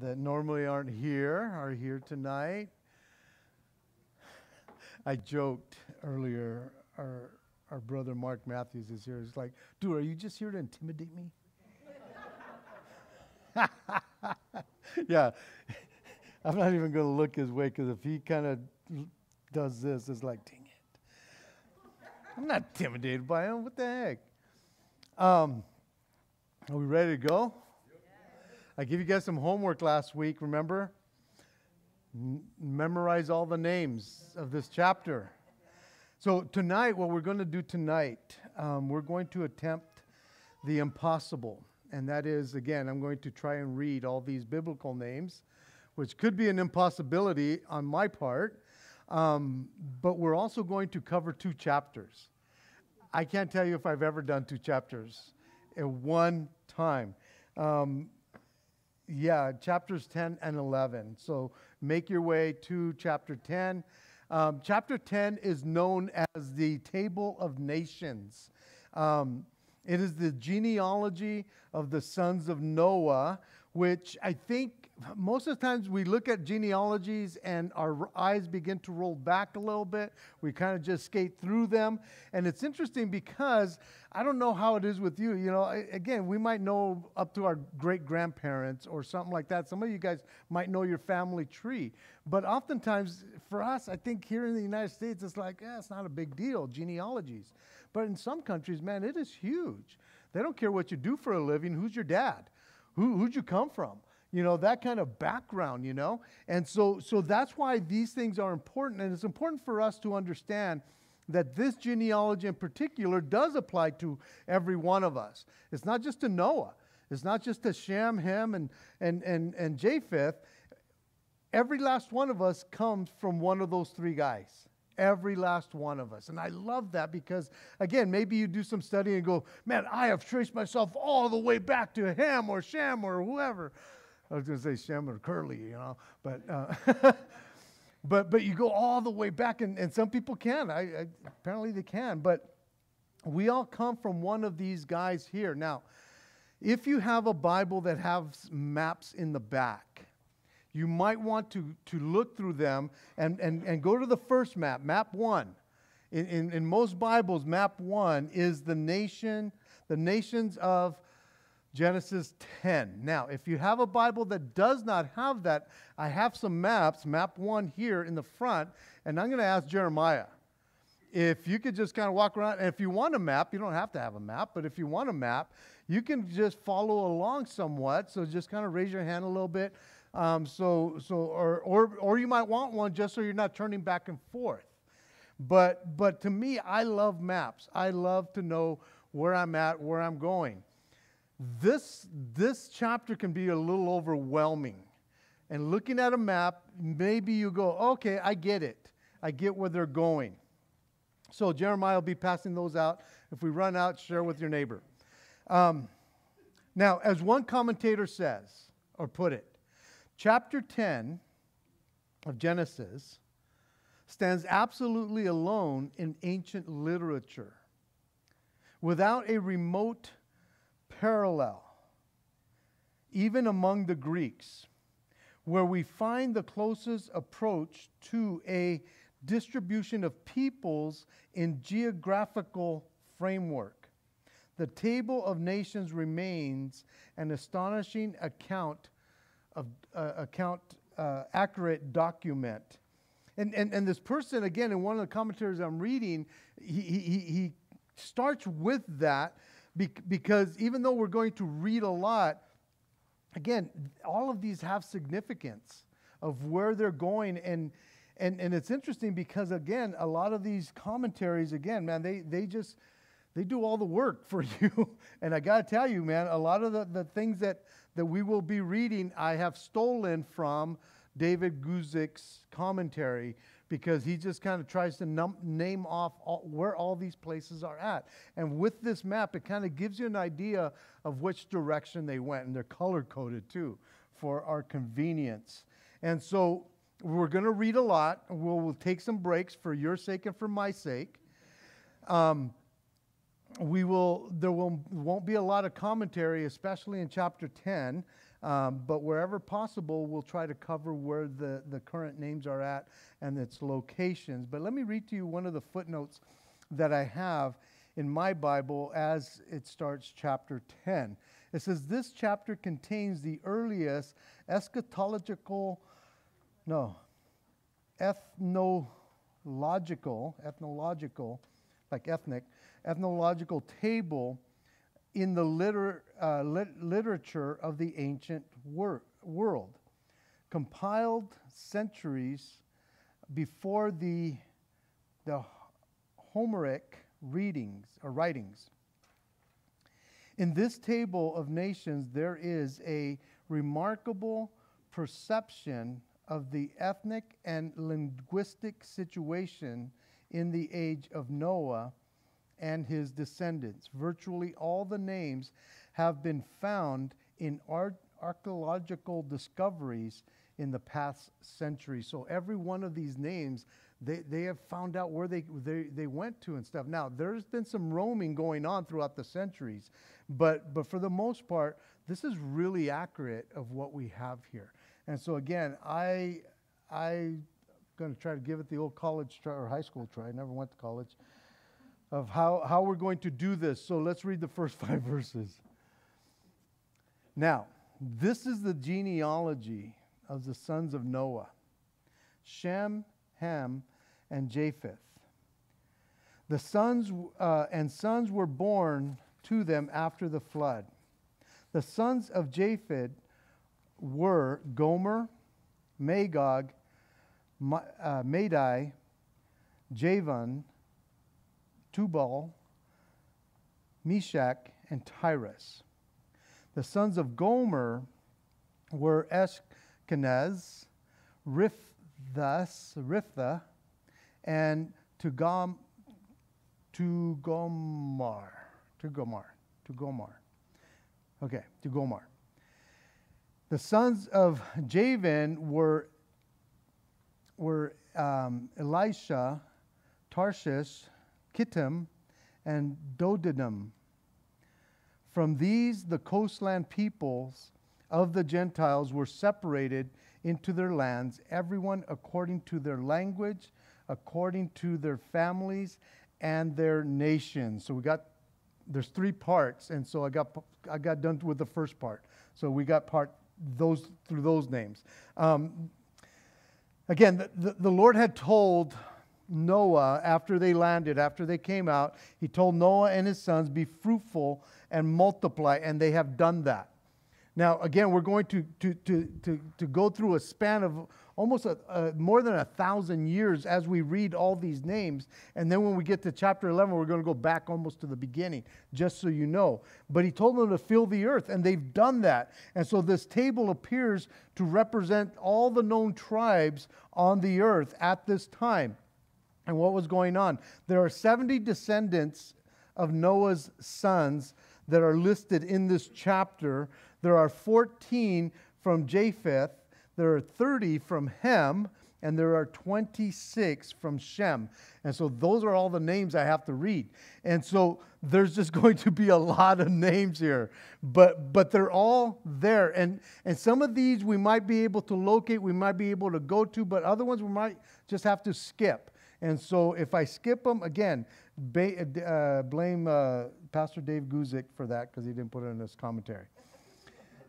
that normally aren't here are here tonight. I joked earlier, our, our brother Mark Matthews is here. He's like, dude, are you just here to intimidate me? yeah, I'm not even going to look his way because if he kind of does this, it's like, dang it. I'm not intimidated by him. What the heck? Um, are we ready to go? I gave you guys some homework last week, remember? M- memorize all the names of this chapter. So, tonight, what we're going to do tonight, um, we're going to attempt the impossible. And that is, again, I'm going to try and read all these biblical names, which could be an impossibility on my part. Um, but we're also going to cover two chapters. I can't tell you if I've ever done two chapters at one time. Um, yeah, chapters 10 and 11. So make your way to chapter 10. Um, chapter 10 is known as the Table of Nations. Um, it is the genealogy of the sons of Noah, which I think most of the times we look at genealogies and our eyes begin to roll back a little bit. We kind of just skate through them. And it's interesting because I don't know how it is with you. You know, again, we might know up to our great grandparents or something like that. Some of you guys might know your family tree. But oftentimes for us, I think here in the United States, it's like, eh, it's not a big deal, genealogies. But in some countries, man, it is huge. They don't care what you do for a living. Who's your dad? Who, who'd you come from? You know that kind of background you know? And so so that's why these things are important and it's important for us to understand that this genealogy in particular does apply to every one of us. It's not just to noah. It's not just to shem ham and and and, and japheth. Every last one of us comes from one of those three guys. Every last one of us. And I love that because, again, maybe you do some study and go, man, I have traced myself all the way back to Ham or Shem or whoever. I was going to say Shem or Curly, you know, but uh, but but you go all the way back, and, and some people can. I, I, apparently they can, but we all come from one of these guys here. Now, if you have a Bible that has maps in the back, you might want to to look through them and and, and go to the first map, map one. In, in, in most Bibles, map one is the nation, the nations of Genesis 10. Now, if you have a Bible that does not have that, I have some maps, map one here in the front, and I'm going to ask Jeremiah if you could just kind of walk around. And if you want a map, you don't have to have a map, but if you want a map, you can just follow along somewhat. So just kind of raise your hand a little bit. Um, so, so or, or, or you might want one just so you're not turning back and forth. But, but to me, I love maps. I love to know where I'm at, where I'm going this, this chapter can be a little overwhelming. And looking at a map, maybe you go, okay, I get it. I get where they're going. So Jeremiah will be passing those out. If we run out, share with your neighbor. Um, now, as one commentator says, or put it, chapter 10 of Genesis stands absolutely alone in ancient literature without a remote parallel, even among the Greeks, where we find the closest approach to a distribution of peoples in geographical framework. The Table of Nations remains an astonishing account of uh, account uh, accurate document. And, and, and this person, again, in one of the commentaries I'm reading, he, he, he starts with that because even though we're going to read a lot, again, all of these have significance of where they're going. And, and, and it's interesting because, again, a lot of these commentaries, again, man, they, they just, they do all the work for you. and I got to tell you, man, a lot of the, the things that, that we will be reading, I have stolen from David Guzik's commentary because he just kind of tries to num- name off all, where all these places are at. And with this map, it kind of gives you an idea of which direction they went, and they're color coded too for our convenience. And so we're going to read a lot. We'll, we'll, take some breaks for your sake and for my sake. Um, we will there will, won't be a lot of commentary, especially in chapter 10. Um, but wherever possible, we'll try to cover where the, the current names are at and its locations. But let me read to you one of the footnotes that I have in my Bible as it starts chapter 10. It says, This chapter contains the earliest eschatological, no, ethnological, ethnological, like ethnic, ethnological table in the liter, uh, lit- literature of the ancient wor- world, compiled centuries before the, the Homeric readings or writings. In this table of nations, there is a remarkable perception of the ethnic and linguistic situation in the age of Noah and his descendants. Virtually all the names have been found in archaeological discoveries in the past century. So every one of these names, they, they have found out where they, they, they went to and stuff. Now, there's been some roaming going on throughout the centuries, but, but for the most part, this is really accurate of what we have here. And so again, I, I'm going to try to give it the old college try or high school try. I never went to college of how, how we're going to do this. So let's read the first five verses. Now, this is the genealogy of the sons of Noah Shem, Ham, and Japheth. The sons uh, and sons were born to them after the flood. The sons of Japheth were Gomer, Magog, uh, Madai, Javan, Tubal, Meshach, and Tyrus. The sons of Gomer were Ashkenaz, Rithas, Ritha, and Tugam, Tugomar. Tugomar. Tugomar. Okay, Tugomar. The sons of Javan were, were um, Elisha, Tarshish, Kittim, and Dodanim. From these, the coastland peoples of the Gentiles were separated into their lands, everyone according to their language, according to their families, and their nations. So we got there's three parts, and so I got I got done with the first part. So we got part those through those names. Um, again, the, the, the Lord had told Noah, after they landed, after they came out, he told Noah and his sons, Be fruitful and multiply, and they have done that. Now, again, we're going to, to, to, to, to go through a span of almost a, a, more than a thousand years as we read all these names. And then when we get to chapter 11, we're going to go back almost to the beginning, just so you know. But he told them to fill the earth, and they've done that. And so this table appears to represent all the known tribes on the earth at this time and what was going on. There are 70 descendants of Noah's sons that are listed in this chapter. There are 14 from Japheth, there are 30 from Ham, and there are 26 from Shem. And so those are all the names I have to read. And so there's just going to be a lot of names here. But but they're all there. And and some of these we might be able to locate, we might be able to go to, but other ones we might just have to skip. And so if I skip them, again, ba- uh, blame uh, Pastor Dave Guzik for that because he didn't put it in his commentary.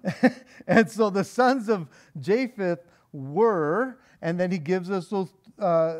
and so the sons of Japheth were, and then he gives us those, uh,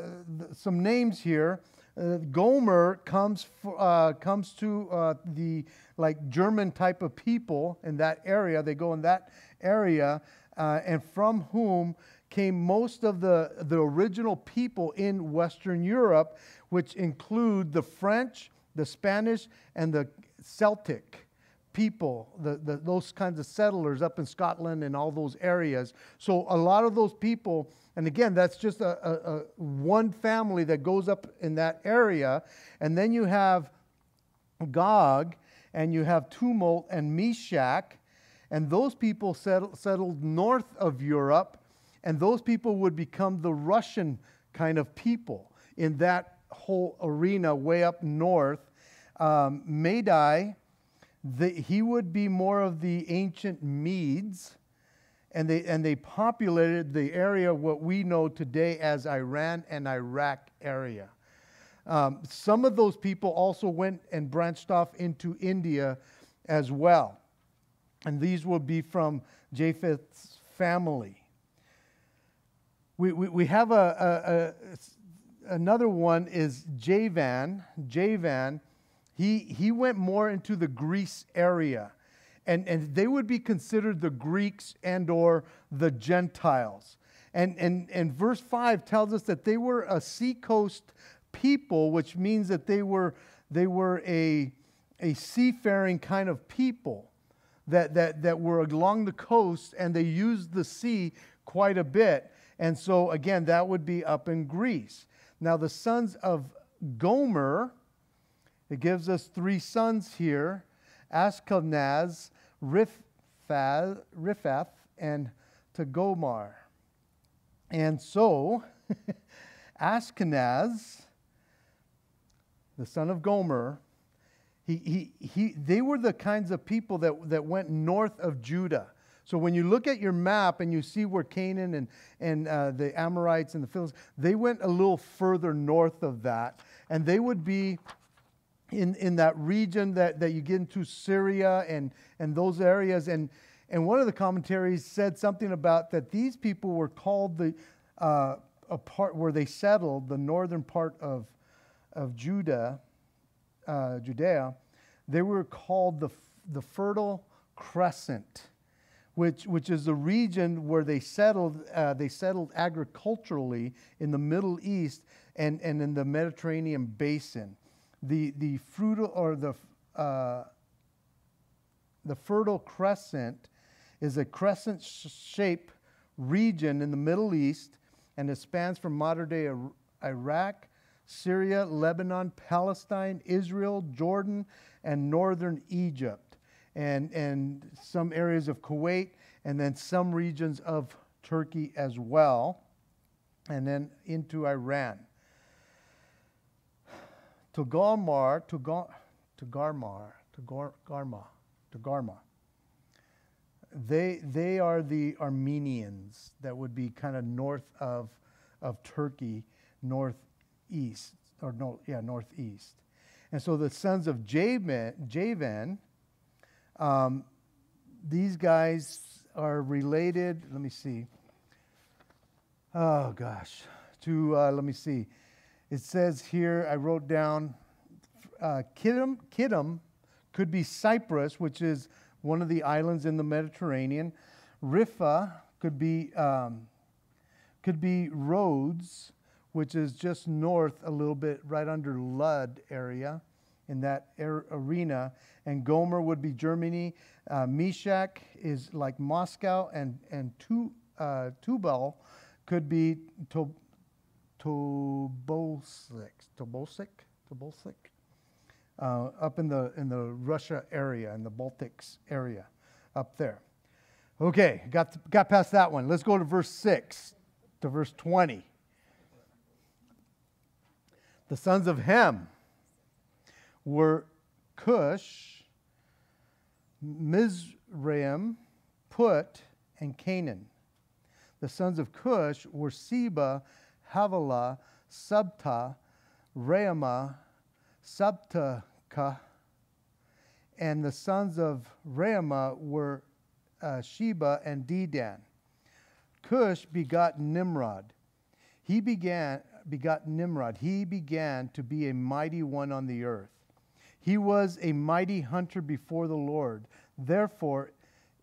some names here. Uh, Gomer comes uh, comes to uh, the like German type of people in that area. They go in that area, uh, and from whom came most of the, the original people in Western Europe, which include the French, the Spanish, and the Celtic people, the, the, those kinds of settlers up in Scotland and all those areas. So a lot of those people, and again, that's just a, a, a one family that goes up in that area. And then you have Gog, and you have Tumult and Meshach, and those people settled, settled north of Europe and those people would become the Russian kind of people in that whole arena way up north. Um, Madai, the, he would be more of the ancient Medes, and they, and they populated the area what we know today as Iran and Iraq area. Um, some of those people also went and branched off into India as well. And these will be from Japheth's family. We, we, we have a, a, a, another one is Javan. Javan, he, he went more into the Greece area. And, and they would be considered the Greeks and or the Gentiles. And, and, and verse 5 tells us that they were a seacoast people, which means that they were, they were a, a seafaring kind of people that, that, that were along the coast and they used the sea quite a bit. And so, again, that would be up in Greece. Now, the sons of Gomer, it gives us three sons here Ashkenaz, Riphath, Riphath and Tagomar. And so, Ashkenaz, the son of Gomer, he, he, he, they were the kinds of people that, that went north of Judah. So when you look at your map and you see where Canaan and, and uh, the Amorites and the Philistines, they went a little further north of that. And they would be in, in that region that, that you get into Syria and, and those areas. And, and one of the commentaries said something about that these people were called the uh, a part where they settled, the northern part of, of Judah, uh, Judea, they were called the, the Fertile Crescent, which, which is the region where they settled, uh, they settled agriculturally in the Middle East and, and in the Mediterranean basin. The, the fruitful or the, uh, the Fertile Crescent is a crescent shaped region in the Middle East and it spans from modern day Iraq Syria, Lebanon, Palestine, Israel, Jordan, and northern Egypt, and, and some areas of Kuwait, and then some regions of Turkey as well, and then into Iran. Togarmar, Togar, Togarmar, Togar, Garma, Togarma. They, they are the Armenians that would be kind of north of, of Turkey, north east, or no, yeah, northeast. And so the sons of Javan, Javan um, these guys are related, let me see. Oh, gosh. To, uh, let me see. It says here, I wrote down uh, Kittim, Kittim could be Cyprus, which is one of the islands in the Mediterranean. Rifa could be, um, could be Rhodes which is just north a little bit, right under Lud area in that er- arena. And Gomer would be Germany. Uh, Meshach is like Moscow, and, and tu, uh, Tubal could be to, Tobolsk, Tobolsk, Tobolsk, uh, up in the, in the Russia area, in the Baltics area, up there. Okay, got, got past that one. Let's go to verse 6 to verse 20. The sons of Ham were Cush, Mizraim, Put, and Canaan. The sons of Cush were Seba, Havilah, Sabta, Raamah, Sabtaka, and the sons of Raamah were uh, Sheba and Dedan. Cush begot Nimrod. He began, begot Nimrod. He began to be a mighty one on the earth. He was a mighty hunter before the Lord. Therefore,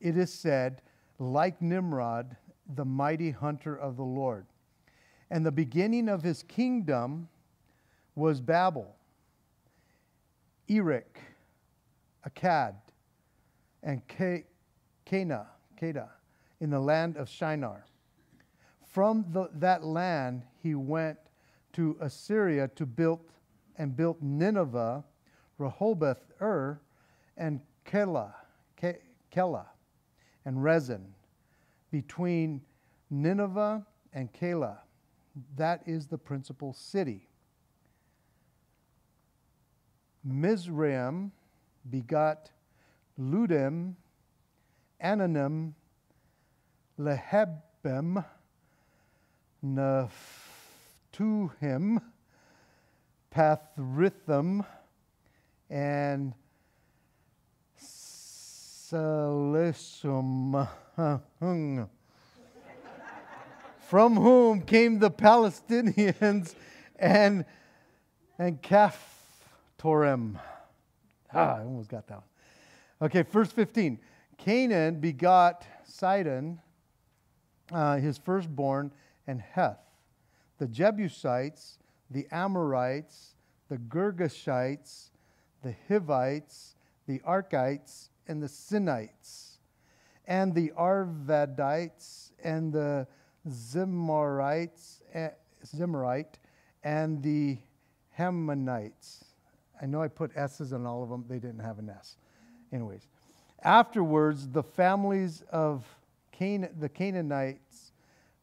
it is said, like Nimrod, the mighty hunter of the Lord. And the beginning of his kingdom was Babel, Erech, Akkad, and Cana, Cana in the land of Shinar. From the, that land he went to Assyria to build and built Nineveh, Rehoboth, Ur, and Kela, Kela, and Rezin, between Nineveh and Kela. That is the principal city. Mizraim begot Ludim, Ananim, Lehebem, Naphtuhim, Pathrithim, and Salishum, from whom came the Palestinians and, and Caphtorim. Ah, I almost got that one. Okay, verse 15. Canaan begot Sidon, uh, his firstborn, and Heth. The Jebusites, the Amorites, the Girgashites, the Hivites, the Arkites, and the Sinites, and the Arvadites, and the Zimarites, eh, Zimrite, and the Hemanites. I know I put S's on all of them, they didn't have an S. Anyways, afterwards, the families of Can- the Canaanites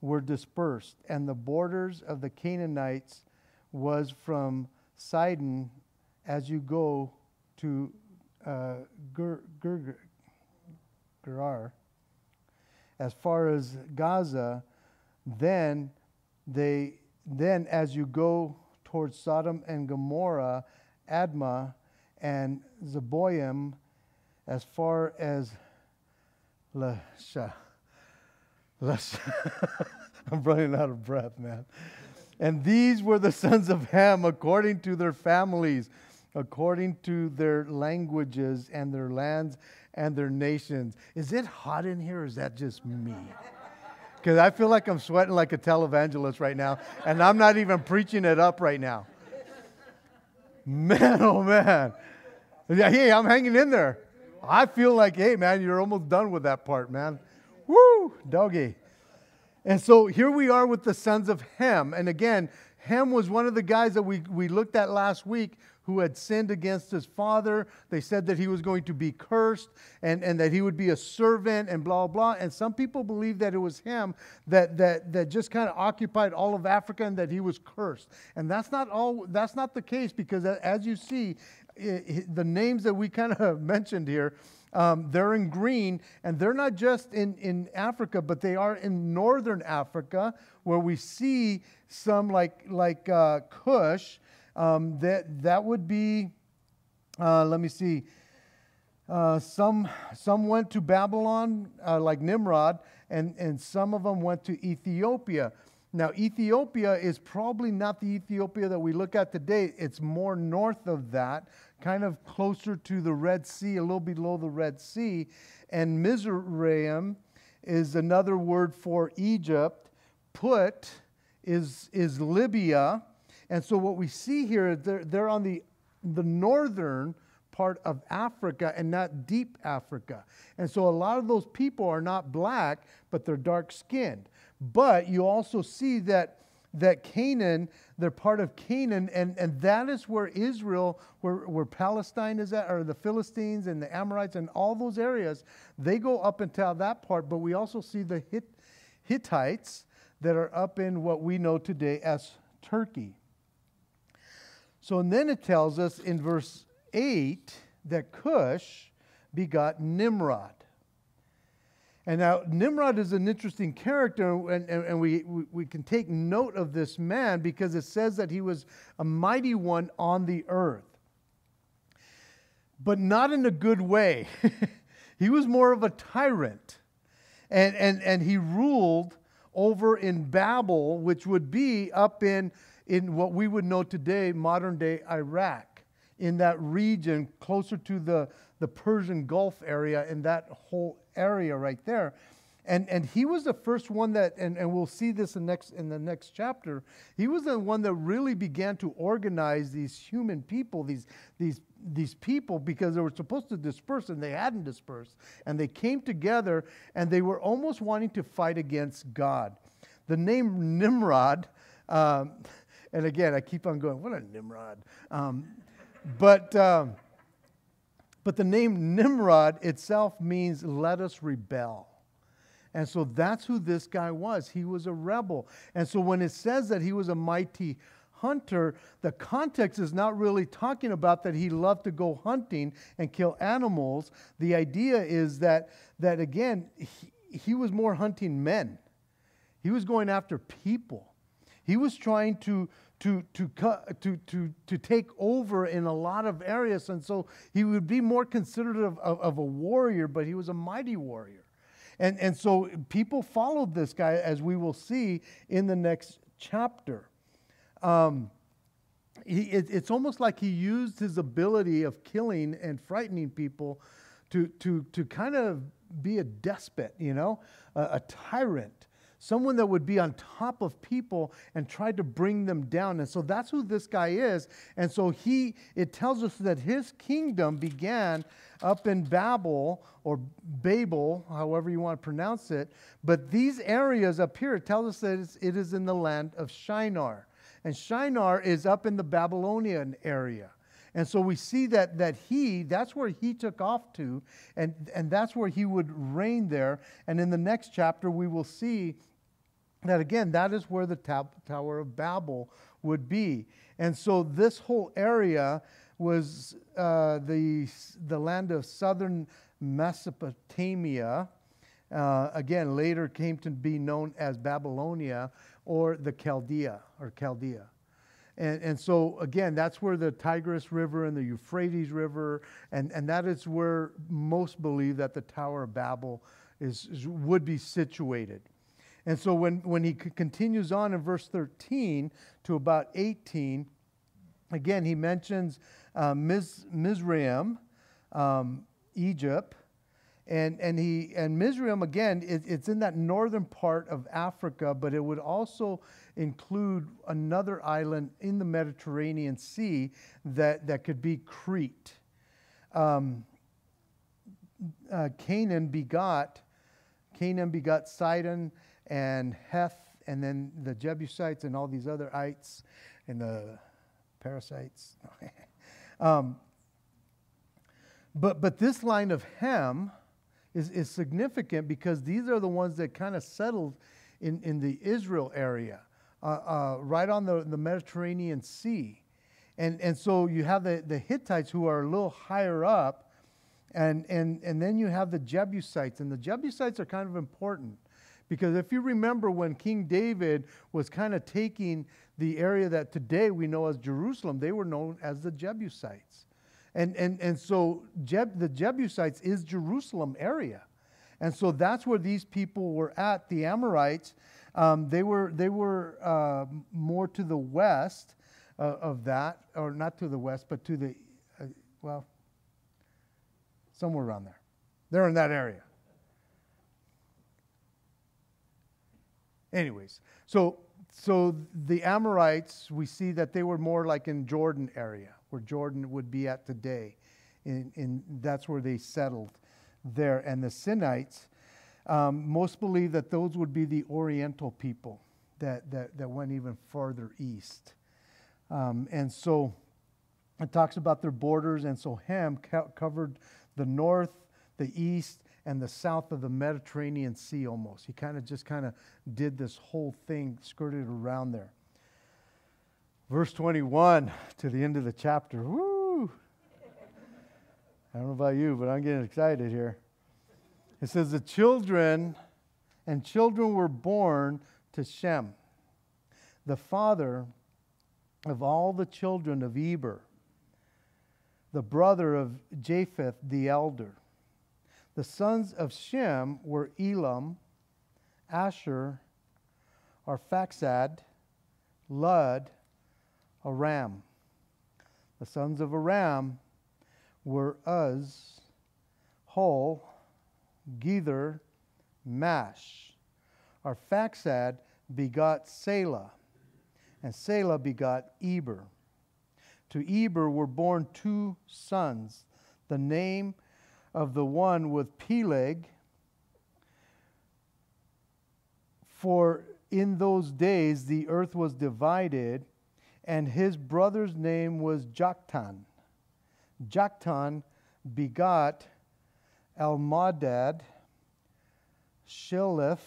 were dispersed, and the borders of the Canaanites was from Sidon as you go to uh, Ger- Ger- Gerar, as far as Gaza, then they then as you go towards Sodom and Gomorrah, Admah and Zeboim, as far as Lasha. Lasha. I'm running out of breath, man. And these were the sons of Ham according to their families, according to their languages and their lands and their nations. Is it hot in here or is that just me? Because I feel like I'm sweating like a televangelist right now, and I'm not even preaching it up right now. Man, oh man. Yeah, hey, I'm hanging in there. I feel like, hey, man, you're almost done with that part, man. Woo, doggy. And so here we are with the sons of Ham. And again, Ham was one of the guys that we, we looked at last week who had sinned against his father. They said that he was going to be cursed and, and that he would be a servant and blah, blah. And some people believe that it was him that, that, that just kind of occupied all of Africa and that he was cursed. And that's not, all, that's not the case because as you see, the names that we kind of mentioned here, um, they're in green, and they're not just in, in Africa, but they are in northern Africa, where we see some like, like uh, Cush. Um, that, that would be, uh, let me see, uh, some, some went to Babylon, uh, like Nimrod, and, and some of them went to Ethiopia. Now, Ethiopia is probably not the Ethiopia that we look at today. It's more north of that, kind of closer to the Red Sea, a little below the Red Sea. And Mizraim is another word for Egypt. Put is, is Libya. And so what we see here, they're, they're on the, the northern part of Africa and not deep Africa. And so a lot of those people are not black, but they're dark skinned. But you also see that that Canaan, they're part of Canaan, and, and that is where Israel, where, where Palestine is at, or the Philistines and the Amorites and all those areas, they go up until that part, but we also see the Hit, Hittites that are up in what we know today as Turkey. So and then it tells us in verse 8 that Cush begot Nimrod. And now Nimrod is an interesting character, and, and, and we, we, we, can take note of this man because it says that he was a mighty one on the earth. But not in a good way. he was more of a tyrant. And, and, and he ruled over in Babel, which would be up in, in what we would know today, modern day Iraq, in that region closer to the, the Persian Gulf area, in that whole area right there. And, and he was the first one that, and, and we'll see this in, next, in the next chapter, he was the one that really began to organize these human people, these, these, these people, because they were supposed to disperse and they hadn't dispersed. And they came together and they were almost wanting to fight against God. The name Nimrod, um, and again, I keep on going, what a Nimrod. Um, but. Um, but the name Nimrod itself means let us rebel. And so that's who this guy was. He was a rebel. And so when it says that he was a mighty hunter, the context is not really talking about that he loved to go hunting and kill animals. The idea is that, that again, he, he was more hunting men. He was going after people. He was trying to, to, to, to, to, to take over in a lot of areas. And so he would be more considered of, of, of a warrior, but he was a mighty warrior. And, and so people followed this guy, as we will see in the next chapter. Um, he, it, it's almost like he used his ability of killing and frightening people to, to, to kind of be a despot, you know, a, a tyrant someone that would be on top of people and try to bring them down. And so that's who this guy is. And so he, it tells us that his kingdom began up in Babel or Babel, however you want to pronounce it. But these areas up here, it tells us that it is in the land of Shinar. And Shinar is up in the Babylonian area. And so we see that, that he, that's where he took off to, and, and that's where he would reign there. And in the next chapter, we will see that again, that is where the Tower of Babel would be. And so this whole area was uh, the, the land of southern Mesopotamia. Uh, again, later came to be known as Babylonia or the Chaldea or Chaldea. And, and so, again, that's where the Tigris River and the Euphrates River, and, and that is where most believe that the Tower of Babel is, is would be situated. And so when, when he continues on in verse 13 to about 18, again, he mentions uh, Miz, Mizraim, um, Egypt. And, and, he, and Mizraim, again, it, it's in that northern part of Africa, but it would also include another island in the Mediterranean Sea that, that could be Crete. Um, uh, Canaan begot, Canaan begot Sidon and Heth, and then the Jebusites and all these other ites and the parasites. um, but, but this line of Ham is, is significant because these are the ones that kind of settled in, in the Israel area, uh, uh, right on the, the Mediterranean Sea. And, and so you have the, the Hittites who are a little higher up, and, and, and then you have the Jebusites. And the Jebusites are kind of important because if you remember when King David was kind of taking the area that today we know as Jerusalem, they were known as the Jebusites. And, and, and so Jeb, the Jebusites is Jerusalem area. And so that's where these people were at, the Amorites. Um, they were, they were uh, more to the west uh, of that, or not to the west, but to the, uh, well, somewhere around there. They're in that area. Anyways, so so the Amorites, we see that they were more like in Jordan area, where Jordan would be at today. In, in that's where they settled there. And the Sinites, um, most believe that those would be the Oriental people that, that, that went even farther east. Um, and so it talks about their borders. And so Ham co- covered the north, the east, and the south of the Mediterranean Sea almost. He kind of just kind of did this whole thing, skirted around there. Verse 21 to the end of the chapter. Woo! I don't know about you, but I'm getting excited here. It says, The children and children were born to Shem, the father of all the children of Eber, the brother of Japheth the elder. The sons of Shem were Elam, Asshur, Arphaxad, Lud, Aram. The sons of Aram were Uz, Hul, Gether, Mash. Arphaxad begot Selah, and Selah begot Eber. To Eber were born two sons. The name of the one with Peleg. For in those days the earth was divided, and his brother's name was Joktan. Joktan begot Almodad, Shilith,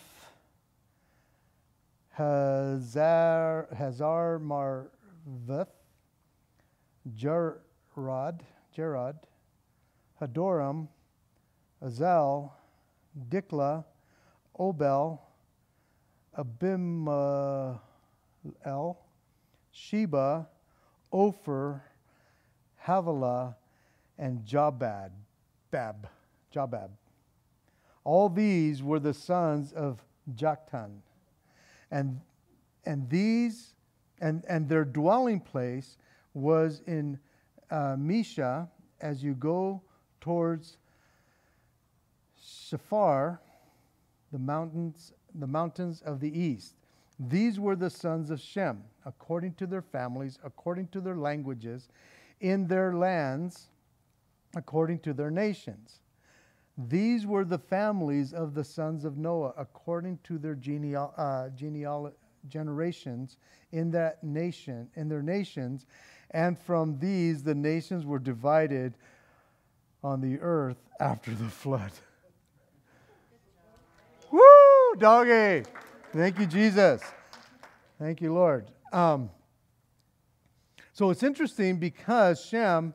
Hazar, Hazar Marvith, Jerod, Jerod, Hadoram, Azel, Dikla, Obel, Abimael, Sheba, Ophir, Havilah, and Jabad. Bab, Jabab. All these were the sons of Joktan. And, and these, and, and their dwelling place was in uh, Mesha as you go towards Shephar, the mountains, the mountains of the east. These were the sons of Shem, according to their families, according to their languages, in their lands, according to their nations. These were the families of the sons of Noah, according to their geneal, uh, geneal, generations in that nation, in their nations, and from these the nations were divided on the earth after the flood. Doggy! Thank you, Jesus. Thank you, Lord. Um, so it's interesting because Shem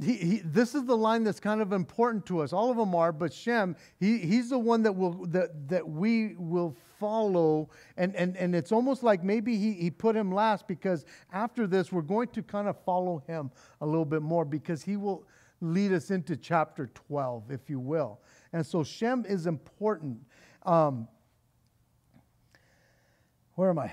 he, he, this is the line that's kind of important to us. All of them are, but Shem, he, he's the one that will that, that we will follow. And, and, and it's almost like maybe he, he put him last because after this, we're going to kind of follow him a little bit more because he will lead us into chapter 12, if you will. And so Shem is important. Um, where am I?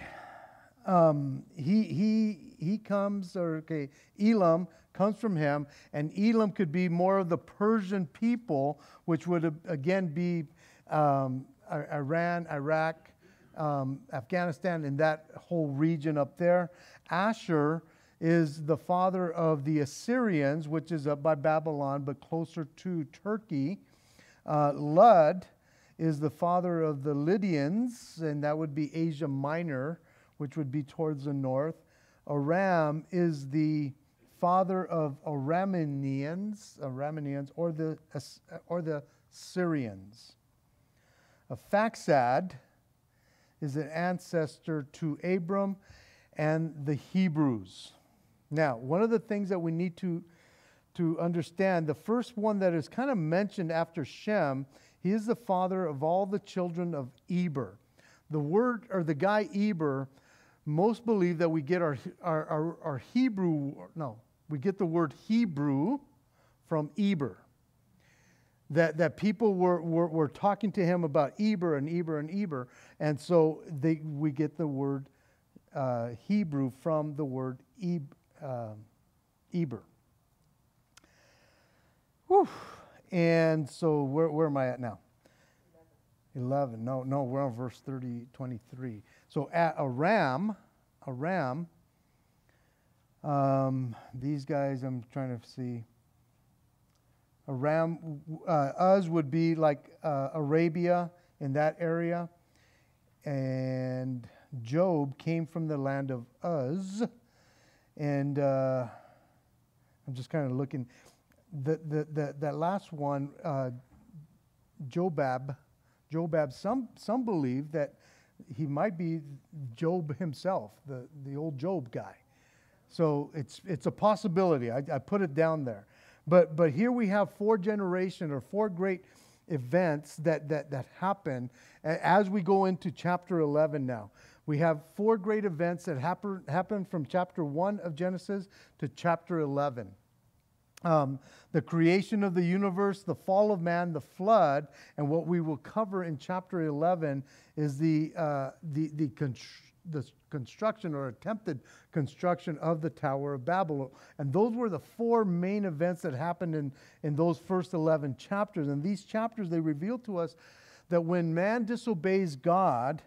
Um, he, he, he comes, or okay, Elam comes from him, and Elam could be more of the Persian people, which would again be um, Iran, Iraq, um, Afghanistan, and that whole region up there. Asshur is the father of the Assyrians, which is up by Babylon, but closer to Turkey. Uh, Lud is the father of the Lydians, and that would be Asia Minor, which would be towards the north. Aram is the father of Arameans, Arameans or the, or the Syrians. Arphaxad is an ancestor to Abram and the Hebrews. Now, one of the things that we need to, to understand, the first one that is kind of mentioned after Shem, he is the father of all the children of Eber. The word, or the guy Eber, most believe that we get our, our, our, our Hebrew, no, we get the word Hebrew from Eber. That, that people were, were, were talking to him about Eber and Eber and Eber. And so they, we get the word uh, Hebrew from the word Eb, uh, Eber. Whew. And so where, where am I at now? 11. No, no, we're on verse 30, 23. So at Aram, Aram um, these guys, I'm trying to see. Aram, uh, Uz would be like uh, Arabia in that area. And Job came from the land of Uz. And uh, I'm just kind of looking. The, the, the, that last one, uh, Jobab, Jobab, some, some believe that he might be Job himself, the, the old Job guy. So it's, it's a possibility. I, I put it down there. But, but here we have four generation or four great events that, that, that happen as we go into chapter 11 now. We have four great events that happen, happen from chapter 1 of Genesis to chapter 11. Um, the creation of the universe, the fall of man, the flood, and what we will cover in chapter 11 is the, uh, the, the, the construction or attempted construction of the Tower of Babel. And those were the four main events that happened in, in those first 11 chapters. And these chapters, they reveal to us that when man disobeys God,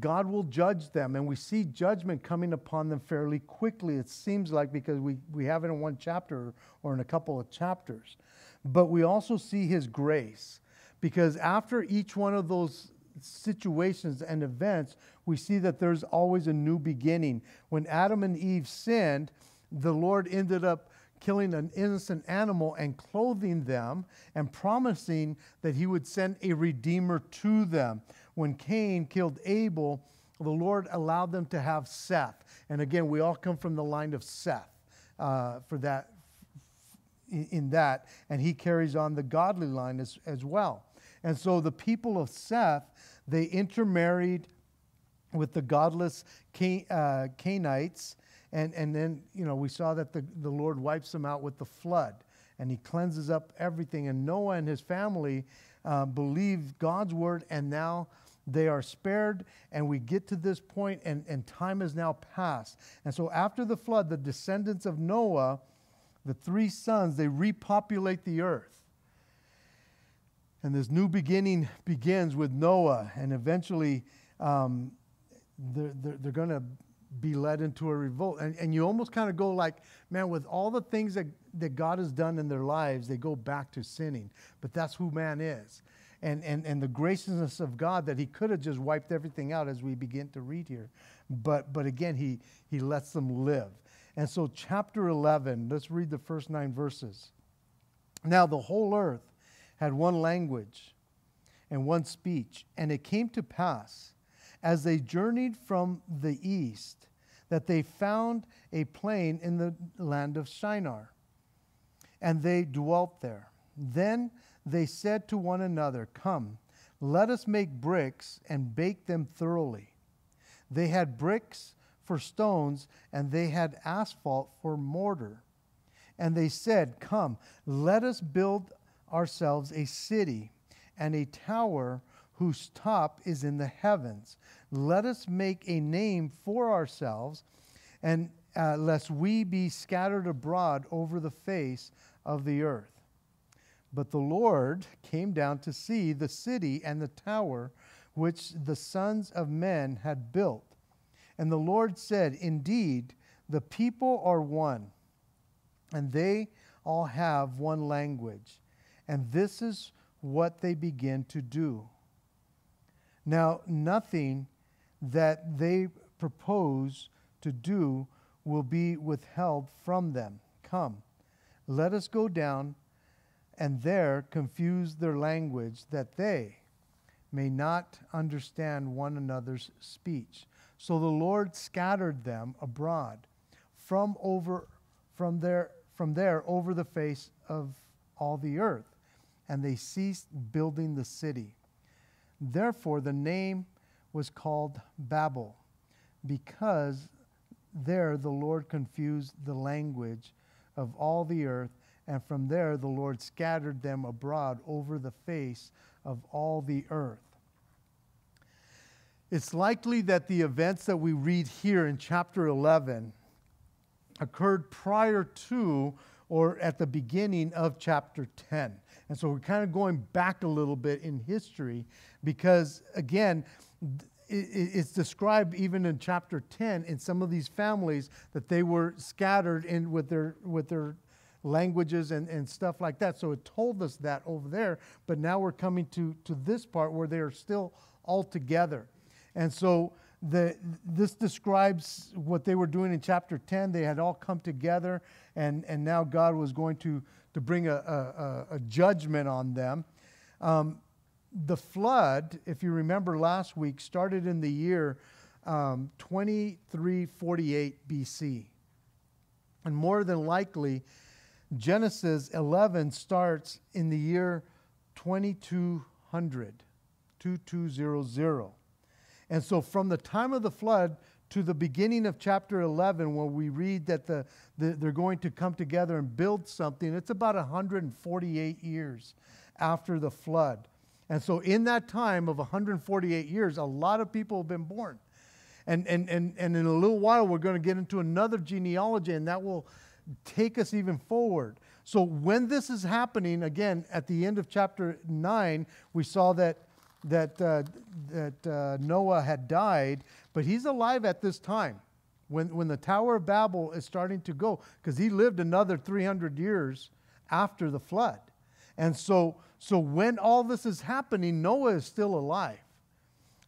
God will judge them, and we see judgment coming upon them fairly quickly, it seems like, because we, we have it in one chapter or in a couple of chapters. But we also see his grace, because after each one of those situations and events, we see that there's always a new beginning. When Adam and Eve sinned, the Lord ended up killing an innocent animal and clothing them and promising that he would send a redeemer to them. When Cain killed Abel, the Lord allowed them to have Seth. And again, we all come from the line of Seth uh, for that, in that, and he carries on the godly line as, as well. And so the people of Seth, they intermarried with the godless Can- uh. And, and then, you know, we saw that the, the Lord wipes them out with the flood and he cleanses up everything. And Noah and his family uh, believed God's word, and now they are spared. And we get to this point, and, and time has now passed. And so, after the flood, the descendants of Noah, the three sons, they repopulate the earth. And this new beginning begins with Noah, and eventually um, they're, they're, they're going to be led into a revolt. And, and you almost kind of go like, man, with all the things that, that God has done in their lives, they go back to sinning. But that's who man is. And, and, and the graciousness of God that he could have just wiped everything out as we begin to read here. But, but again, he, he lets them live. And so, chapter 11, let's read the first nine verses. Now, the whole earth had one language and one speech. And it came to pass, as they journeyed from the east, that they found a plain in the land of Shinar. And they dwelt there. Then they said to one another, Come, let us make bricks and bake them thoroughly. They had bricks for stones, and they had asphalt for mortar. And they said, Come, let us build ourselves a city and a tower whose top is in the heavens. Let us make a name for ourselves, and uh, lest we be scattered abroad over the face of the earth. But the Lord came down to see the city and the tower which the sons of men had built. And the Lord said, Indeed, the people are one, and they all have one language. And this is what they begin to do. Now, nothing that they propose to do will be withheld from them. Come, let us go down and there confuse their language that they may not understand one another's speech. So the Lord scattered them abroad from over from there from there over the face of all the earth and they ceased building the city. Therefore, the name was called Babel, because there the Lord confused the language of all the earth, and from there the Lord scattered them abroad over the face of all the earth. It's likely that the events that we read here in chapter 11 occurred prior to or at the beginning of chapter 10. And so we're kind of going back a little bit in history because, again, it's described even in chapter 10 in some of these families that they were scattered in with their, with their languages and, and stuff like that. So it told us that over there, but now we're coming to, to this part where they are still all together. And so the, this describes what they were doing in chapter 10. They had all come together, and, and now God was going to, to bring a, a, a judgment on them. Um, the flood, if you remember last week, started in the year um, 2348 BC. And more than likely, Genesis 11 starts in the year 2200, 2200. And so, from the time of the flood to the beginning of chapter 11, where we read that the, the, they're going to come together and build something, it's about 148 years after the flood. And so, in that time of 148 years, a lot of people have been born. And, and, and, and in a little while, we're going to get into another genealogy, and that will take us even forward. So, when this is happening, again, at the end of chapter 9, we saw that that, uh, that uh, Noah had died, but he's alive at this time when, when the Tower of Babel is starting to go, because he lived another 300 years after the flood. And so, so when all this is happening, Noah is still alive.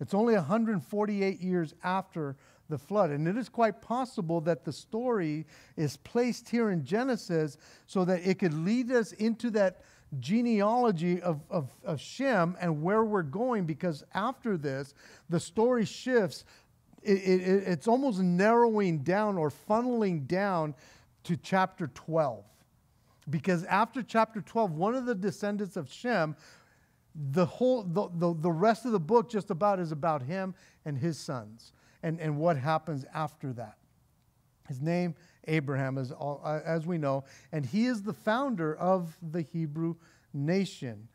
It's only 148 years after the flood. And it is quite possible that the story is placed here in Genesis so that it could lead us into that genealogy of, of, of Shem and where we're going because after this, the story shifts. It, it, it's almost narrowing down or funneling down to chapter 12. Because after chapter 12, one of the descendants of Shem the whole the, the, the rest of the book just about is about him and his sons and, and what happens after that. His name, Abraham, is all, uh, as we know, and he is the founder of the Hebrew nation.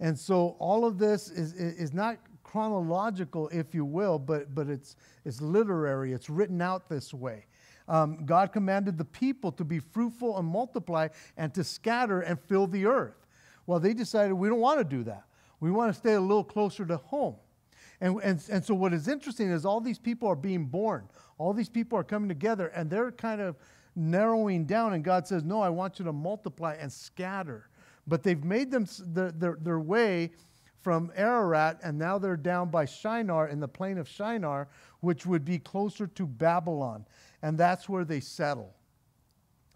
And so all of this is, is not chronological, if you will, but, but it's, it's literary. It's written out this way. Um, God commanded the people to be fruitful and multiply and to scatter and fill the earth. Well, they decided we don't want to do that. We want to stay a little closer to home. And, and, and so, what is interesting is all these people are being born. All these people are coming together, and they're kind of narrowing down. And God says, No, I want you to multiply and scatter. But they've made them their, their, their way from Ararat, and now they're down by Shinar in the plain of Shinar, which would be closer to Babylon. And that's where they settle.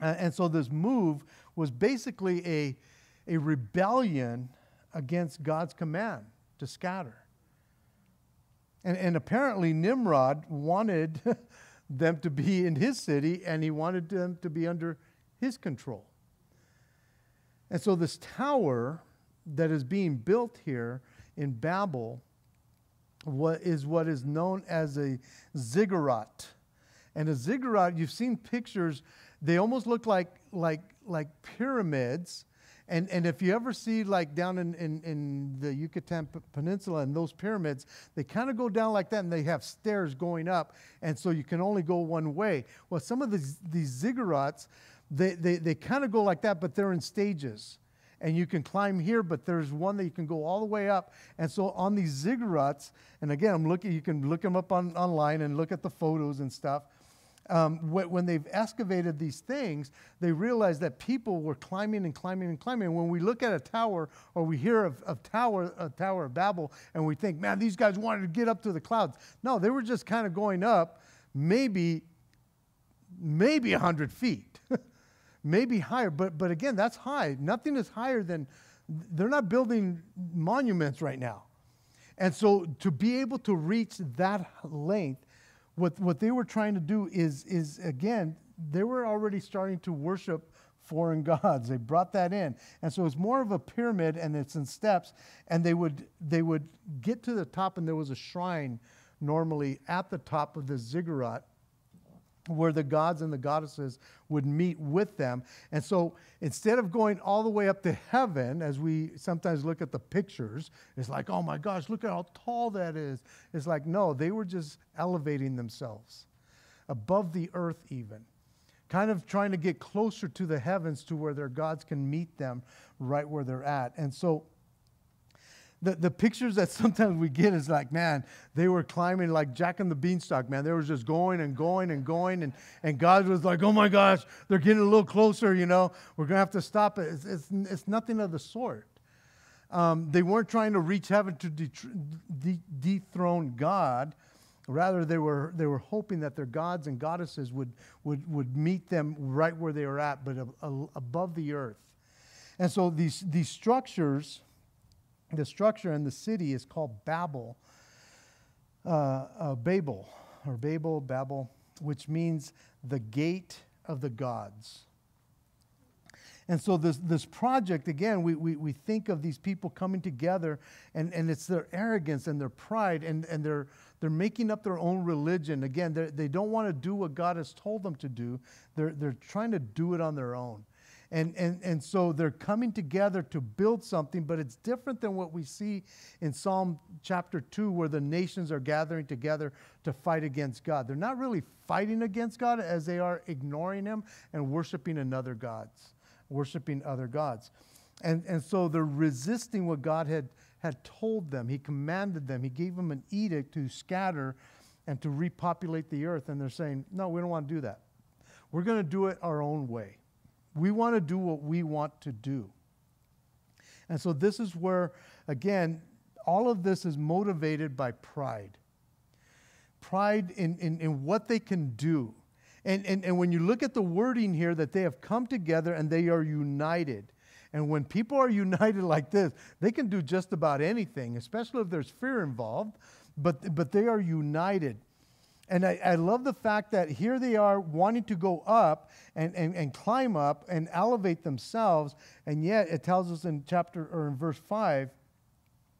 And so this move was basically a, a rebellion against God's command to scatter. And, and apparently, Nimrod wanted them to be in his city and he wanted them to be under his control. And so, this tower that is being built here in Babel what is what is known as a ziggurat. And a ziggurat, you've seen pictures, they almost look like, like, like pyramids and, and if you ever see, like down in, in, in the Yucatan Peninsula and those pyramids, they kind of go down like that and they have stairs going up. And so you can only go one way. Well, some of these, these ziggurats, they, they, they kind of go like that, but they're in stages. And you can climb here, but there's one that you can go all the way up. And so on these ziggurats, and again, I'm looking, you can look them up on, online and look at the photos and stuff um, when they've excavated these things, they realize that people were climbing and climbing and climbing. And when we look at a tower or we hear of, of tower, a Tower of Babel and we think, man, these guys wanted to get up to the clouds. No, they were just kind of going up, maybe, maybe 100 feet, maybe higher. But, but again, that's high. Nothing is higher than, they're not building monuments right now. And so to be able to reach that length what, what they were trying to do is, is, again, they were already starting to worship foreign gods. They brought that in. And so it's more of a pyramid and it's in steps. And they would, they would get to the top, and there was a shrine normally at the top of the ziggurat where the gods and the goddesses would meet with them. And so instead of going all the way up to heaven, as we sometimes look at the pictures, it's like, oh my gosh, look at how tall that is. It's like, no, they were just elevating themselves above the earth, even. Kind of trying to get closer to the heavens to where their gods can meet them right where they're at. And so the, the pictures that sometimes we get is like, man, they were climbing like Jack and the Beanstalk, man. They were just going and going and going. And, and God was like, oh my gosh, they're getting a little closer, you know. We're going to have to stop it. It's, it's, it's nothing of the sort. Um, they weren't trying to reach heaven to de- dethrone God. Rather, they were, they were hoping that their gods and goddesses would, would, would meet them right where they were at, but above the earth. And so these, these structures the structure in the city is called Babel, uh, uh, Babel, or Babel, Babel, which means the gate of the gods. And so this, this project, again, we, we, we think of these people coming together and, and it's their arrogance and their pride and, and they're, they're making up their own religion. Again, they don't want to do what God has told them to do. They're, they're trying to do it on their own. And, and, and so they're coming together to build something, but it's different than what we see in Psalm chapter 2, where the nations are gathering together to fight against God. They're not really fighting against God as they are ignoring Him and worshiping another gods, worshiping other gods. And, and so they're resisting what God had, had told them. He commanded them, He gave them an edict to scatter and to repopulate the earth. And they're saying, no, we don't want to do that. We're going to do it our own way. We want to do what we want to do. And so this is where, again, all of this is motivated by pride. Pride in, in, in what they can do. And, and, and when you look at the wording here, that they have come together and they are united. And when people are united like this, they can do just about anything, especially if there's fear involved, but, but they are united. And I, I, love the fact that here they are wanting to go up and, and, and climb up and elevate themselves. And yet it tells us in chapter or in verse 5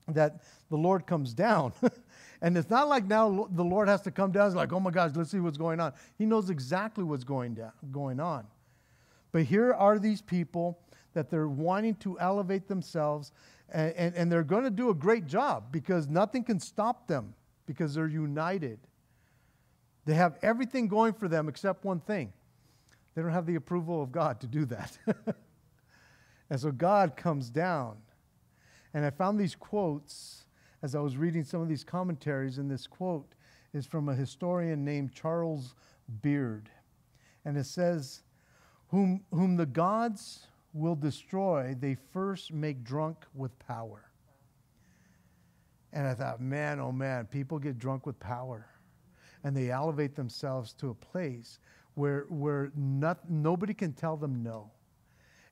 that the Lord comes down. and it's not like now the Lord has to come down. It's like, oh my gosh, let's see what's going on. He knows exactly what's going, down, going on. But here are these people that they're wanting to elevate themselves, and, and, and they're going to do a great job because nothing can stop them because they're united. They have everything going for them except one thing they don't have the approval of God to do that. and so God comes down. And I found these quotes as I was reading some of these commentaries, and this quote is from a historian named Charles Beard. And it says, Whom, whom the gods will destroy, they first make drunk with power. And I thought, man, oh man, people get drunk with power. And they elevate themselves to a place where, where not, nobody can tell them no.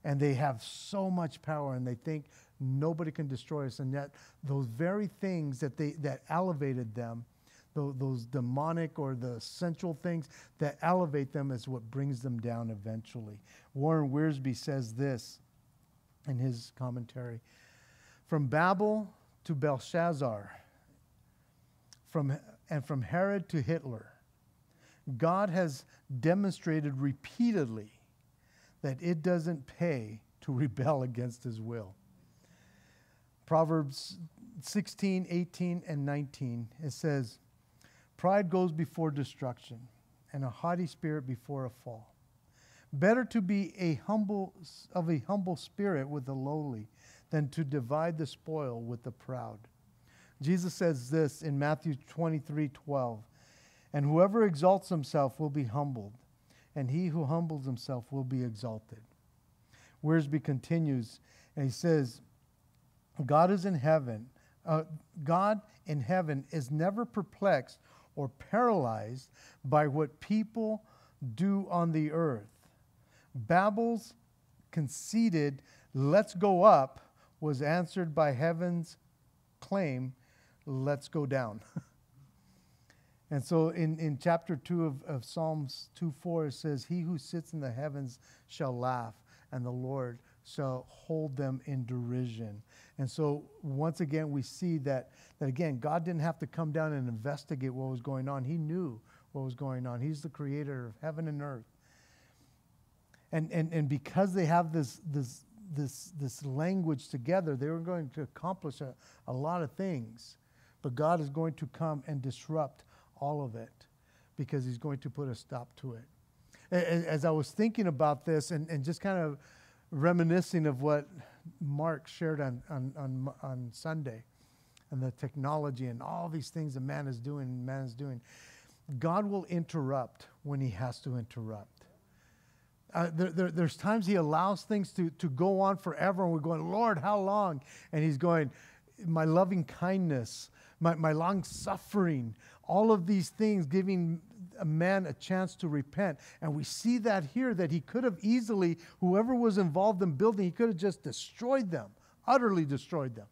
And they have so much power and they think nobody can destroy us. And yet, those very things that, they, that elevated them, those, those demonic or the sensual things that elevate them, is what brings them down eventually. Warren Wiersbe says this in his commentary From Babel to Belshazzar, from, and from Herod to Hitler God has demonstrated repeatedly that it doesn't pay to rebel against his will. Proverbs 16, 18, and 19, it says, Pride goes before destruction, and a haughty spirit before a fall. Better to be a humble, of a humble spirit with the lowly than to divide the spoil with the proud. Jesus says this in Matthew 23, 12. And whoever exalts himself will be humbled, and he who humbles himself will be exalted. Wiersbe continues, and he says, God is in heaven. Uh, God in heaven is never perplexed or paralyzed by what people do on the earth. Babel's conceited, let's go up, was answered by heaven's claim, let's go down. And so in, in chapter 2 of, of Psalms 2 4, it says, He who sits in the heavens shall laugh, and the Lord shall hold them in derision. And so once again, we see that, that again, God didn't have to come down and investigate what was going on. He knew what was going on. He's the creator of heaven and earth. And, and, and because they have this, this, this, this language together, they were going to accomplish a, a lot of things. But God is going to come and disrupt all of it because he's going to put a stop to it. As I was thinking about this and, and just kind of reminiscing of what Mark shared on, on, on, on Sunday and the technology and all these things that man is doing, man is doing, God will interrupt when he has to interrupt. Uh, there, there, there's times he allows things to, to go on forever, and we're going, Lord, how long? And he's going, My loving kindness, my, my long suffering, all of these things giving a man a chance to repent. And we see that here that he could have easily, whoever was involved in building, he could have just destroyed them, utterly destroyed them.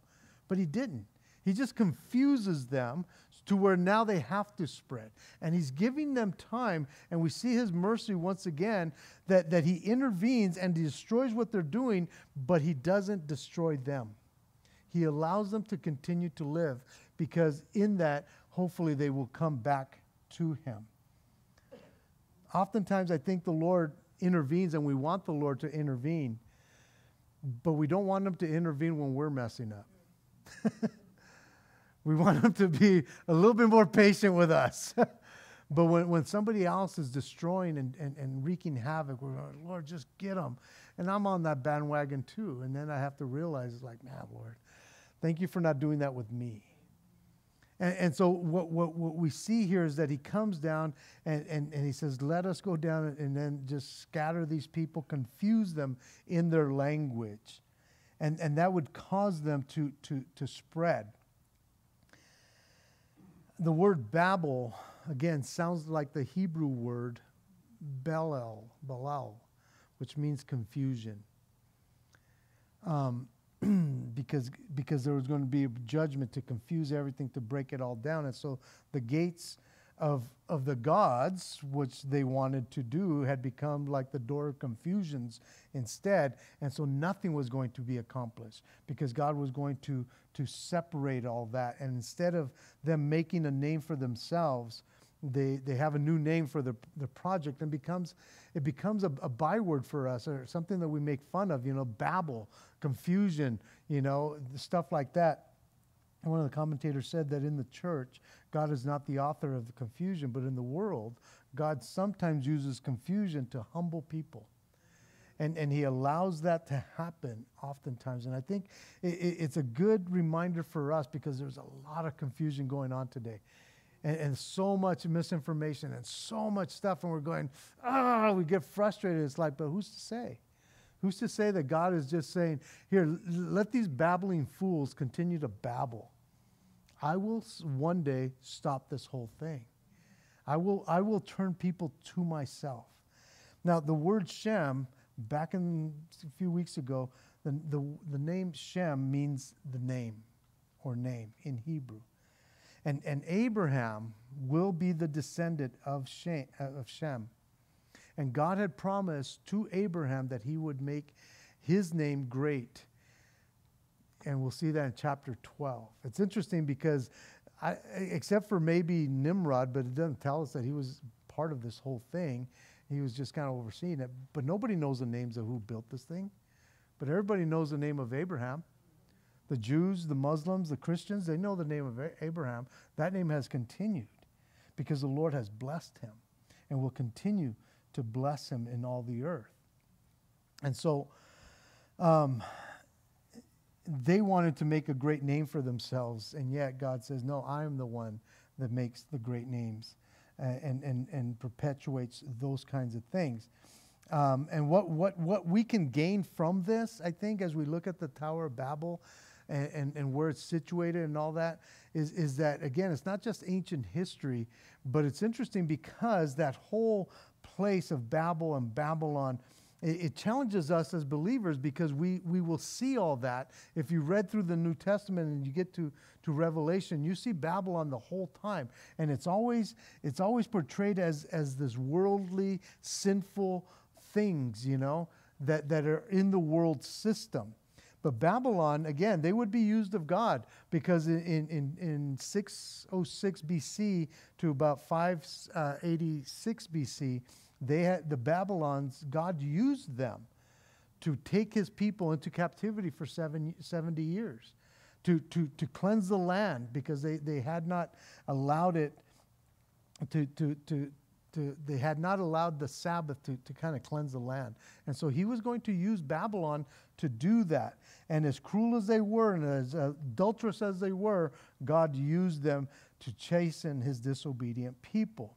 But he didn't. He just confuses them to where now they have to spread. And he's giving them time, and we see his mercy once again that, that he intervenes and destroys what they're doing, but he doesn't destroy them. He allows them to continue to live because in that, hopefully, they will come back to Him. Oftentimes, I think the Lord intervenes and we want the Lord to intervene, but we don't want Him to intervene when we're messing up. we want Him to be a little bit more patient with us. but when, when somebody else is destroying and, and, and wreaking havoc, we're going, Lord, just get them. And I'm on that bandwagon too. And then I have to realize, it's like, man, Lord, thank you for not doing that with me. And, and so what, what, what, we see here is that he comes down and, and, and he says, Let us go down and then just scatter these people, confuse them in their language. And, and that would cause them to, to, to spread. The word Babel, again, sounds like the Hebrew word Belel, Belal, which means confusion. Um, because, because there was going to be a judgment to confuse everything, to break it all down. And so the gates of, of the gods, which they wanted to do, had become like the door of confusions instead. And so nothing was going to be accomplished because God was going to, to separate all that. And instead of them making a name for themselves, they, they have a new name for the, the project and becomes it becomes a, a byword for us or something that we make fun of you know babble confusion you know stuff like that one of the commentators said that in the church God is not the author of the confusion, but in the world, God sometimes uses confusion to humble people. And, and he allows that to happen oftentimes. And I think it, it's a good reminder for us because there's a lot of confusion going on today. And, and so much misinformation and so much stuff. And we're going, ah, we get frustrated. It's like, but who's to say? Who's to say that God is just saying, here, let these babbling fools continue to babble? I will one day stop this whole thing. I will, I will turn people to myself. Now, the word Shem, back in a few weeks ago, the, the, the name Shem means the name or name in Hebrew. And, and Abraham will be the descendant of Shem, of Shem. And God had promised to Abraham that he would make his name great and we'll see that in chapter 12. It's interesting because, I, except for maybe Nimrod, but it doesn't tell us that he was part of this whole thing. He was just kind of overseeing it. But nobody knows the names of who built this thing. But everybody knows the name of Abraham. The Jews, the Muslims, the Christians, they know the name of Abraham. That name has continued because the Lord has blessed him and will continue to bless him in all the earth. And so, um, they wanted to make a great name for themselves, and yet God says, No, I am the one that makes the great names and, and, and perpetuates those kinds of things. Um, and what, what, what we can gain from this, I think, as we look at the Tower of Babel and, and, and where it's situated and all that, is, is that, again, it's not just ancient history, but it's interesting because that whole place of Babel and Babylon it, challenges us as believers because we, we will see all that. If you read through the New Testament and you get to, to Revelation, you see Babylon the whole time. And it's always, it's always portrayed as, as this worldly, sinful things, you know, that, that are in the world system. But Babylon, again, they would be used of God because in, in, in 606 BC to about 586 BC, they had the Babylons, God used them to take his people into captivity for seven, 70 years, to, to, to cleanse the land because they, they had not allowed it to, to, to, to, they had not allowed the Sabbath to, to kind of cleanse the land. And so he was going to use Babylon to do that. And as cruel as they were and as adulterous as they were, God used them to chasten his disobedient people.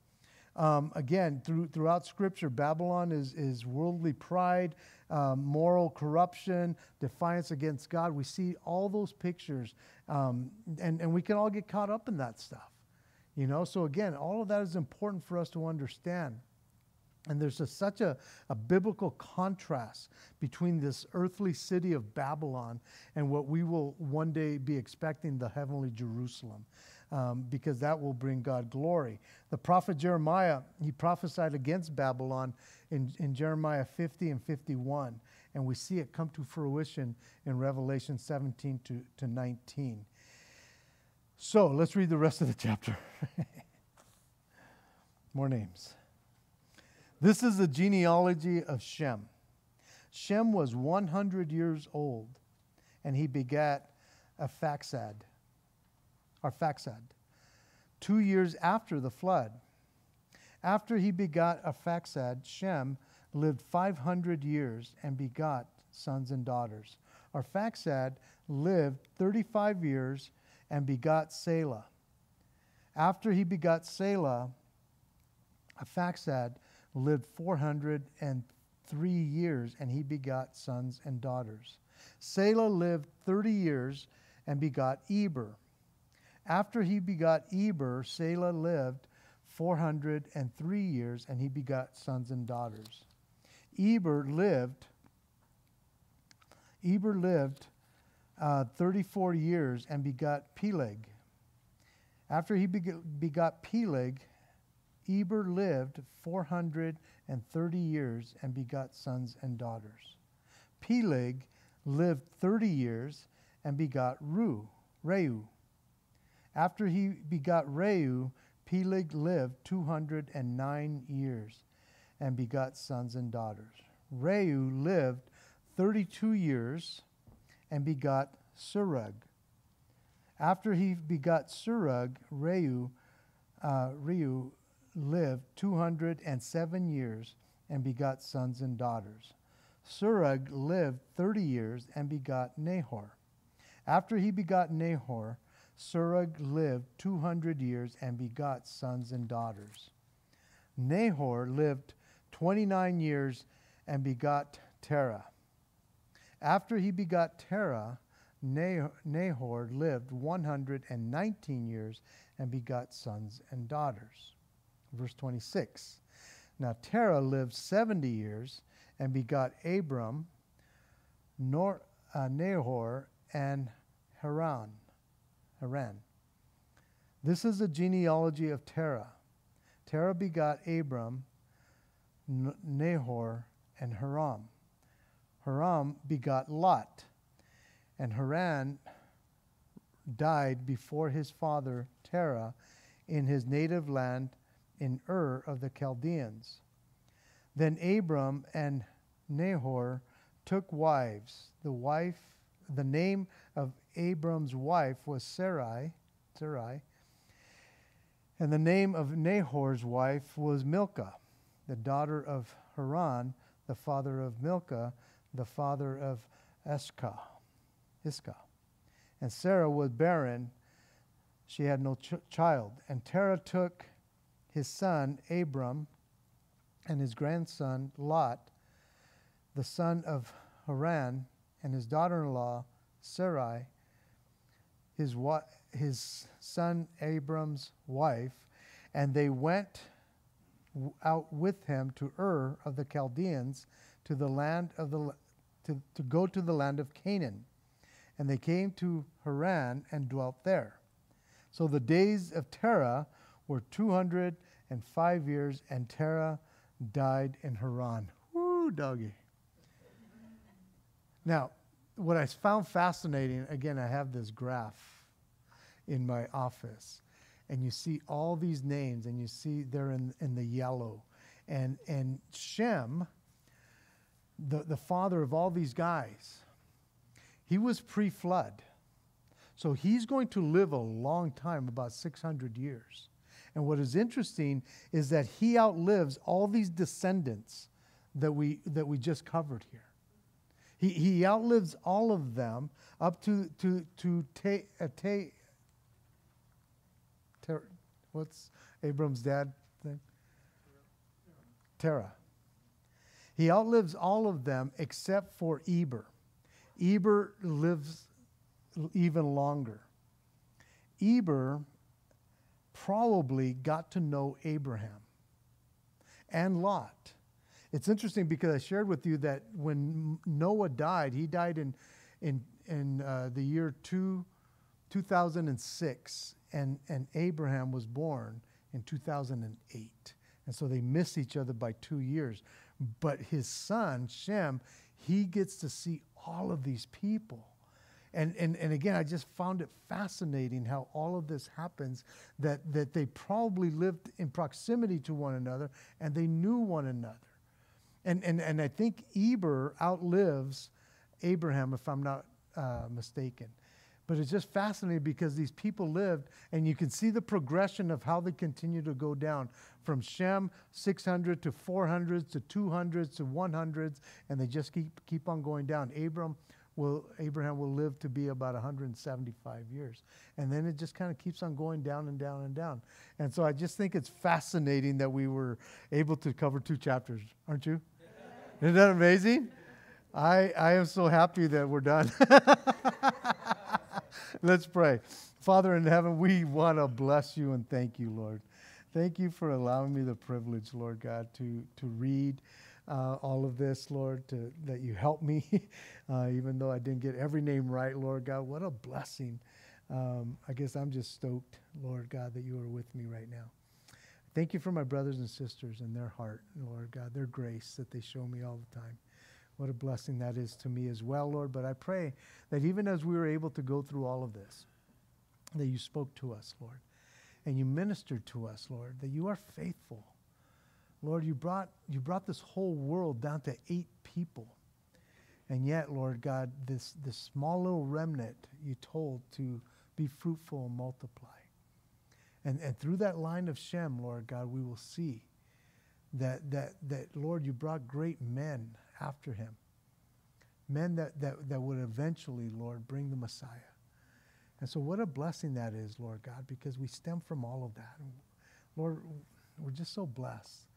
Um, again, through, throughout Scripture, Babylon is, is worldly pride, um, moral corruption, defiance against God. We see all those pictures, um, and, and we can all get caught up in that stuff. You know, so again, all of that is important for us to understand. And there's a, such a, a biblical contrast between this earthly city of Babylon and what we will one day be expecting the heavenly Jerusalem um, because that will bring God glory. The prophet Jeremiah, he prophesied against Babylon in, in Jeremiah 50 and 51, and we see it come to fruition in Revelation 17 to, to 19. So let's read the rest of the chapter. More names. This is the genealogy of Shem. Shem was 100 years old, and he begat Arphaxad. Arphaxad, two years after the flood. After he begot Arphaxad, Shem lived 500 years and begot sons and daughters. Arphaxad lived 35 years and begot Selah. After he begot Selah, Arphaxad lived 403 years and he begot sons and daughters. Selah lived 30 years and begot Eber. After he begot Eber, Selah lived 403 years, and he begot sons and daughters. Eber lived, Eber lived uh, 34 years and begot Peleg. After he begot Peleg, Eber lived 430 years and begot sons and daughters. Peleg lived 30 years and begot Ru, Reu. After he begot Reu, Peleg lived 209 years and begot sons and daughters. Reu lived 32 years and begot Serug. After he begot Serug, Reu, uh, Reu lived 207 years and begot sons and daughters. Serug lived 30 years and begot Nahor. After he begot Nahor, Serug lived 200 years and begot sons and daughters. Nahor lived 29 years and begot Terah. After he begot Terah, Nahor lived 119 years and begot sons and daughters. Verse 26. Now Terah lived 70 years and begot Abram, Nor, uh, Nahor, and Haran. Haran. This is the genealogy of Terah. Terah begot Abram, Nahor, and Haran. Haran begot Lot, and Haran died before his father Terah in his native land in Ur of the Chaldeans. Then Abram and Nahor took wives. The wife, the name of Abram's wife was Sarai, Sarai, and the name of Nahor's wife was Milcah, the daughter of Haran, the father of Milcah, the father of Iscah. Iscah. And Sarah was barren. She had no ch- child. And Terah took his son Abram and his grandson Lot, the son of Haran, and his daughter in law Sarai, his, wa- his son Abram's wife, and they went out with him to Ur of the Chaldeans to the land of the to, to go to the land of Canaan. And they came to Haran and dwelt there. So the days of Terah were 205 years, and Terah died in Haran. Woo, doggy. Now, what I found fascinating, again, I have this graph in my office, and you see all these names, and you see they're in, in the yellow. And, and Shem, the, the father of all these guys, he was pre flood. So he's going to live a long time, about 600 years. And what is interesting is that he outlives all these descendants that we, that we just covered here. He, he outlives all of them up to, to, to te, uh, te, ter, what's Abram's dad thing? Terah. He outlives all of them except for Eber. Eber lives even longer. Eber probably got to know Abraham and Lot. It's interesting because I shared with you that when Noah died, he died in, in, in uh, the year two, 2006, and, and Abraham was born in 2008. And so they miss each other by two years. But his son, Shem, he gets to see all of these people. And, and, and again, I just found it fascinating how all of this happens that, that they probably lived in proximity to one another and they knew one another. And, and, and I think Eber outlives Abraham, if I'm not uh, mistaken. But it's just fascinating because these people lived, and you can see the progression of how they continue to go down from Shem 600 to 400s to 200s to 100s, and they just keep, keep on going down. Abram will, Abraham will live to be about 175 years. And then it just kind of keeps on going down and down and down. And so I just think it's fascinating that we were able to cover two chapters, aren't you? Isn't that amazing? I, I am so happy that we're done. Let's pray. Father in heaven, we want to bless you and thank you, Lord. Thank you for allowing me the privilege, Lord God, to, to read uh, all of this, Lord, to, that you help me, uh, even though I didn't get every name right, Lord God. What a blessing. Um, I guess I'm just stoked, Lord God, that you are with me right now. Thank you for my brothers and sisters and their heart, Lord God, their grace that they show me all the time. What a blessing that is to me as well, Lord. But I pray that even as we were able to go through all of this, that you spoke to us, Lord, and you ministered to us, Lord, that you are faithful. Lord, you brought, you brought this whole world down to eight people. And yet, Lord God, this, this small little remnant you told to be fruitful and multiply. And, and through that line of Shem, Lord God, we will see that, that, that, Lord, you brought great men after him. Men that, that, that would eventually, Lord, bring the Messiah. And so, what a blessing that is, Lord God, because we stem from all of that. Lord, we're just so blessed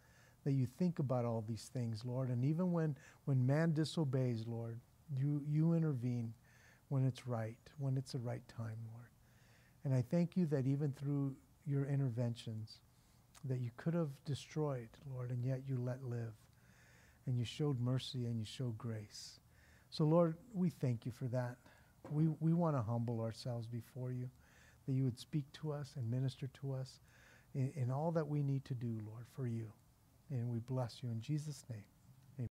that you think about all these things, Lord. And even when, when man disobeys, Lord, you, you intervene when it's right, when it's the right time, Lord. And I thank you that even through your interventions, that you could have destroyed, Lord, and yet you let live. And you showed mercy and you showed grace. So, Lord, we thank you for that. We, we want to humble ourselves before you, that you would speak to us and minister to us in, in all that we need to do, Lord, for you. And we bless you in Jesus' name.